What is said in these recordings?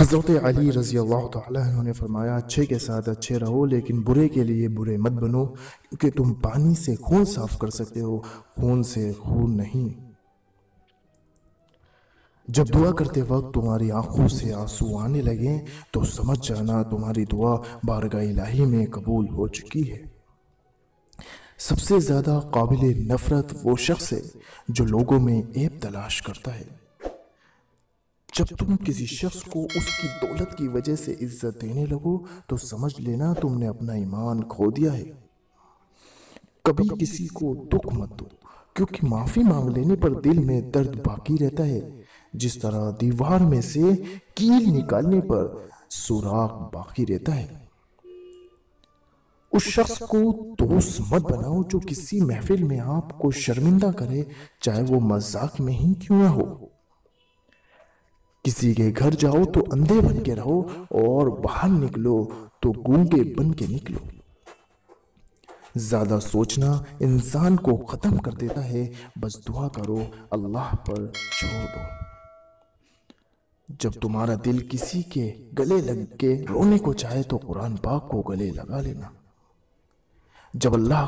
हज़रत अली रज़ी अल्लाह ने फरमाया अच्छे के साथ अच्छे रहो, लेकिन बुरे के लिए बुरे मत बनो, क्योंकि तुम पानी से खून साफ़ कर सकते हो, खून से खून नहीं। जब दुआ करते वक्त तुम्हारी आँखों से आँसू आने लगे तो समझ जाना तुम्हारी दुआ बारगाह इलाही में कबूल हो चुकी है। सबसे ज़्यादा काबिल नफ़रत वो शख्स है, जो लोगों में ऐब तलाश करता है। जब तुम किसी शख्स को उसकी दौलत की वजह से इज़्ज़त देने लगो तो समझ लेना तुमने अपना ईमान खो दिया है। कभी किसी को दुख मत दो, क्योंकि माफ़ी मांग लेने पर दिल में दर्द बाकी रहता है। जिस तरह दीवार में से कील निकालने पर सुराख बाकी रहता है। उस शख्स को दोस्त मत बनाओ जो किसी महफिल में आपको शर्मिंदा करे, चाहे वो मज़ाक में ही क्यों ना हो। किसी के घर जाओ तो अंधे बन के रहो और बाहर निकलो तो गूँगे बन के निकलो। ज़्यादा सोचना इंसान को खत्म कर देता है, बस दुआ करो, अल्लाह पर छोड़ दो। जब तुम्हारा दिल किसी के गले लग के रोने को चाहे तो कुरान पाक को गले लगा लेना। जब अल्लाह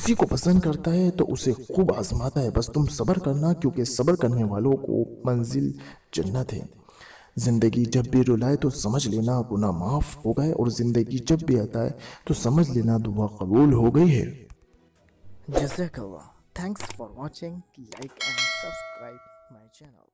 किसी को पसंद करता है तो उसे खूब आजमाता है बस तुम सब्र करना, क्योंकि सब्र करने वालों को मंजिल जन्नत है ज़िंदगी जब भी रुलाए तो समझ लेना गुना माफ़ हो गए, और ज़िंदगी जब भी आता है तो समझ लेना दुआ कबूल हो गई है Jazakallah. Thanks for watching. Like and subscribe my channel.